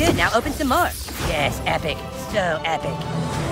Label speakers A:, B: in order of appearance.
A: good. Now open some more. Yes, epic. So epic.